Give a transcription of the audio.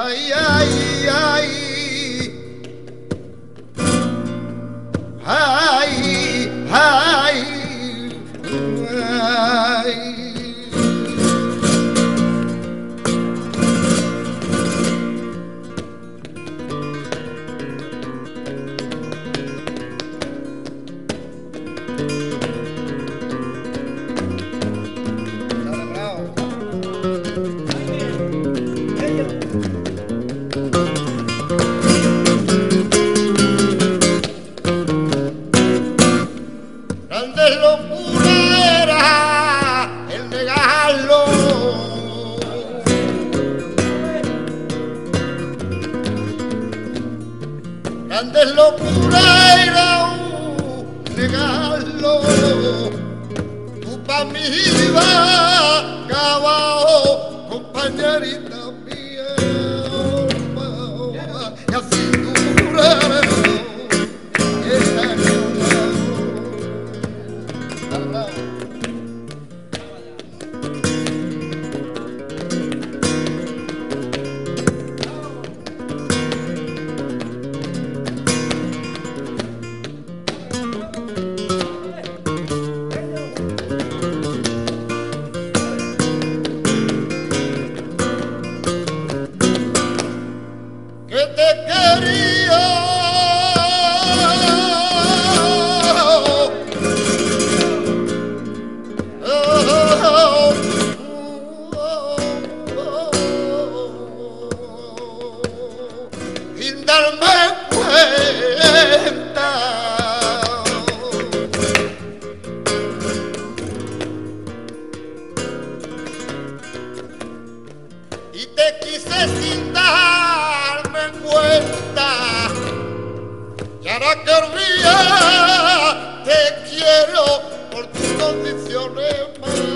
Ay, ay. malo. Grandes locuras era un regalo, tú pa' mí vas. forever.